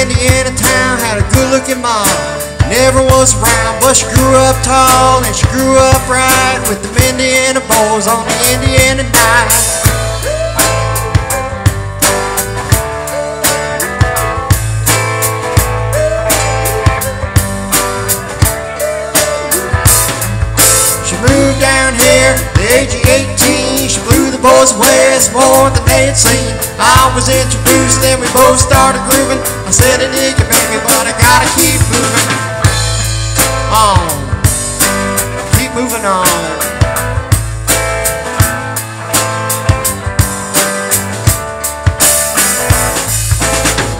Indiana town had a good looking mom. Never was around, but she grew up tall and she grew up right with the Indiana boys on the Indiana night. She moved down here the age of 18. She blew the boys west more than they had seen. I was introduced, then we both started grooving. I said, I dig you, baby, but I gotta keep moving on. Keep moving on.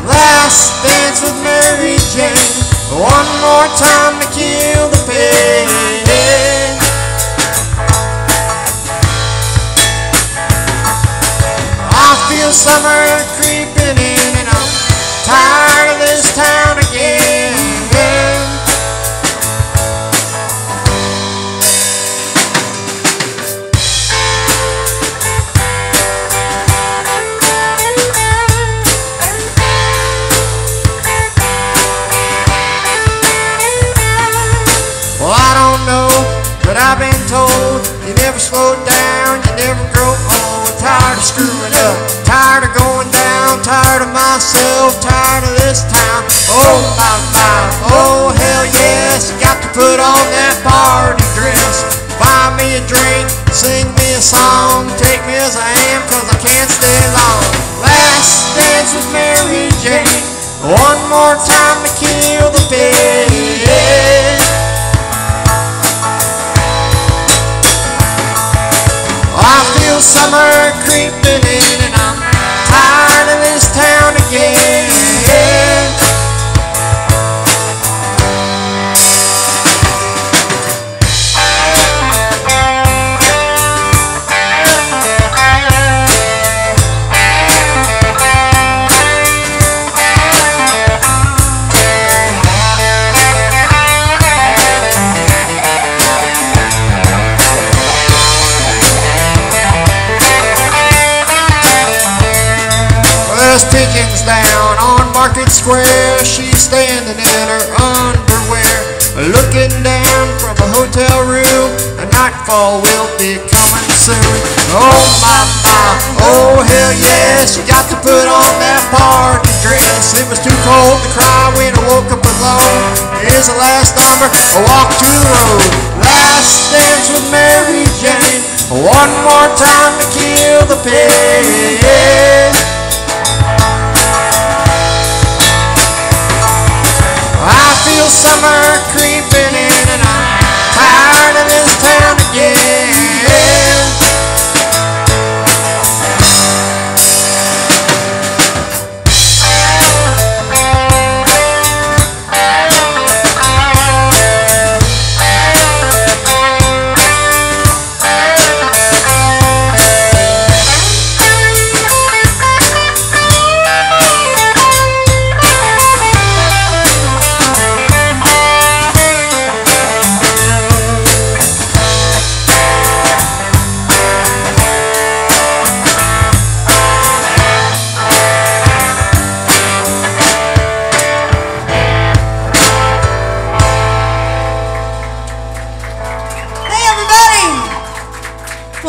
Last dance with Mary Jane. One more time to kill Feel summer creeping in and I'm tired of this town again. Well, I don't know, but I've been told you never slow down, Oh my my, oh hell yes, got to put on that party dress. Buy me a drink, sing me a song, take me as I am, cause I can't stay long. Last dance with Mary Jane, one more time to kill the pain. I feel summer creeping in there's down on Market Square. She's standing in her underwear, looking down from a hotel room. A nightfall will be coming soon. Oh my my, oh hell yes, you got to put on that party dress. It was too cold to cry when I woke up alone. Here's the last number, a walk to the road. Last dance with Mary Jane. One more time to kill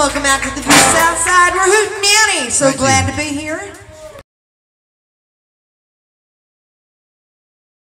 Welcome out to the South Side. We're Hootin' Annie. So Thank you. glad to be here.